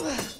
Ugh.